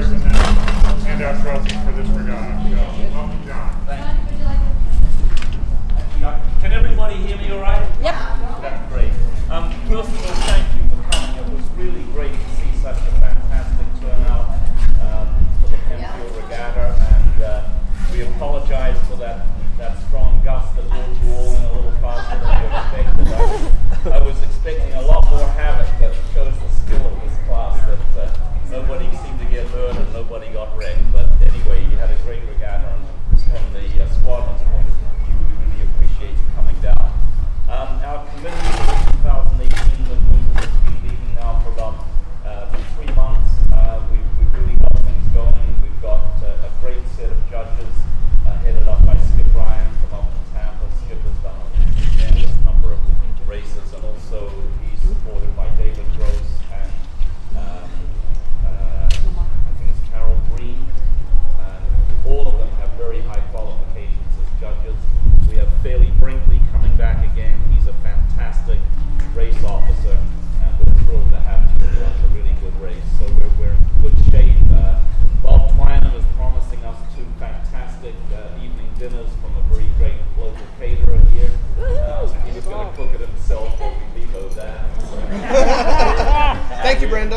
first and hand out trophies for this regatta. So, welcome, John. Thank Can everybody hear me all right? Yep. That's great. Um, first of all, thank you for coming. It was really great to see such a fantastic turnout um, for the Penfield yeah. Regatta, and uh, we apologize for that, that strong gust that blew you all in a little faster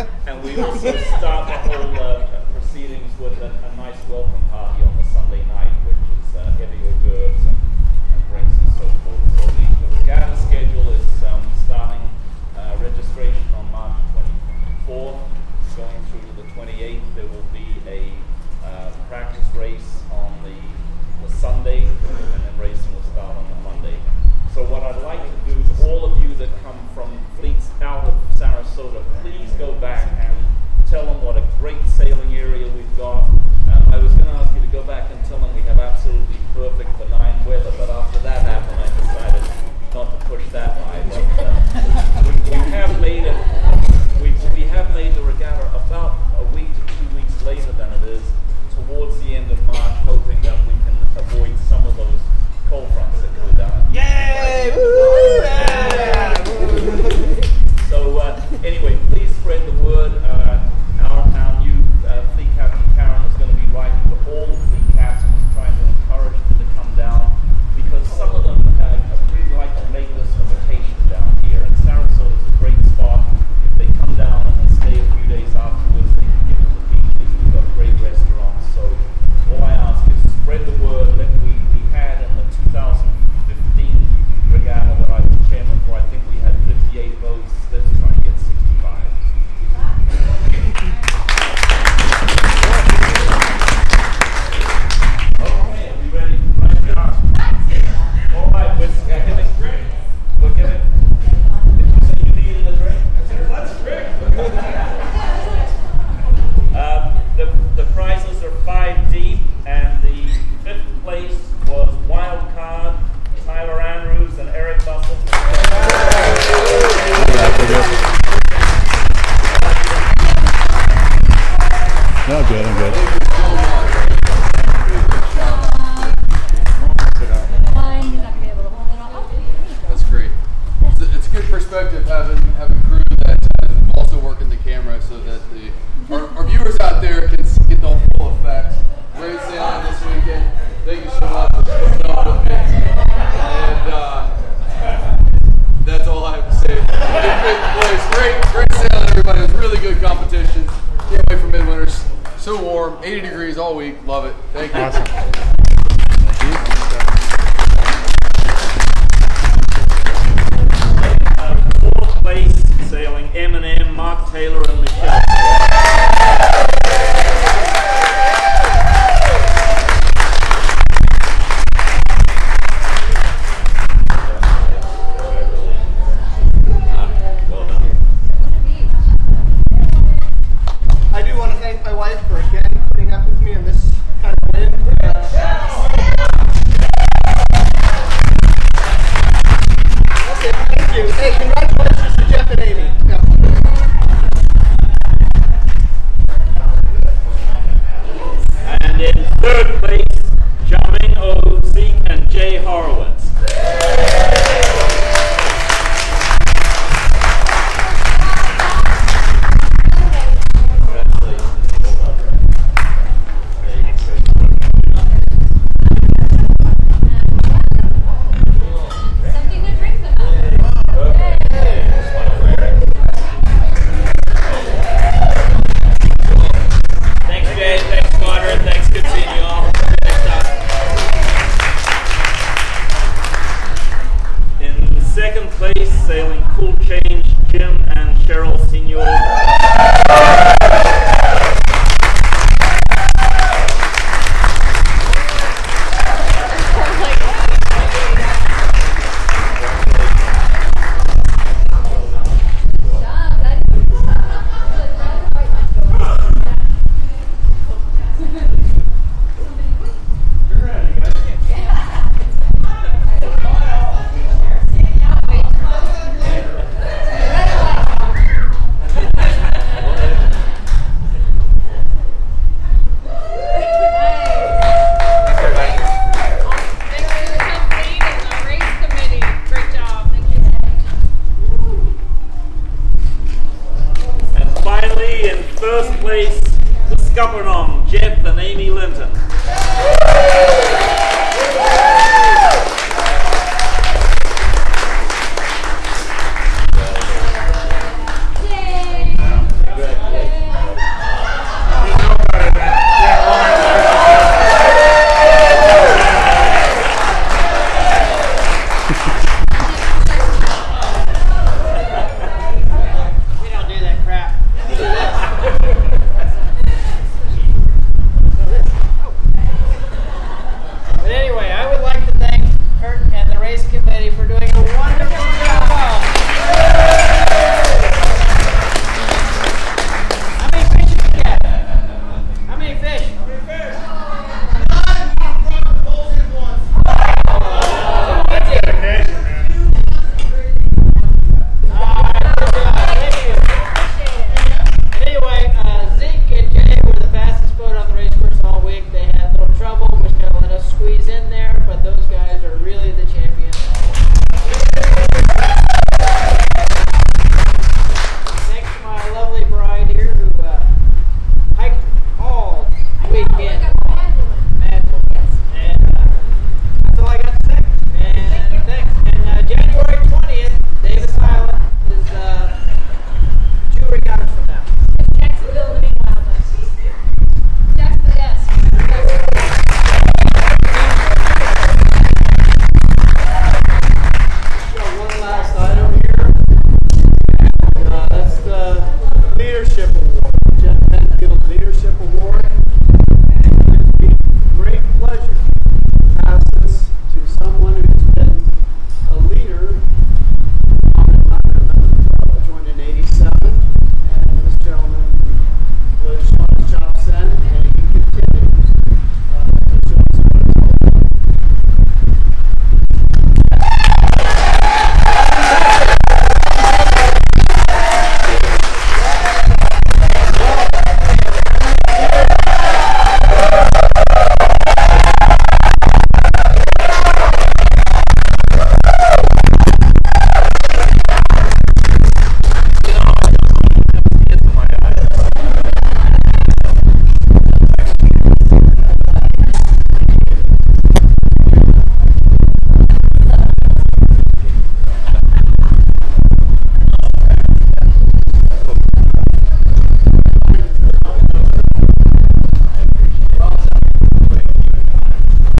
and we also start the whole uh, proceedings with a, a, nice welcome party on the Sunday night, which is uh, heavy reserves and, and drinks and so forth. So the, the regatta schedule is um, starting uh, registration on March 24th. feeling good. That's great. It's good perspective having having crew that uh, also working the camera so that the 80 degrees all week. Love it. Thank you. Awesome. first place, the Scuppernong, Jeff and Amy Linton.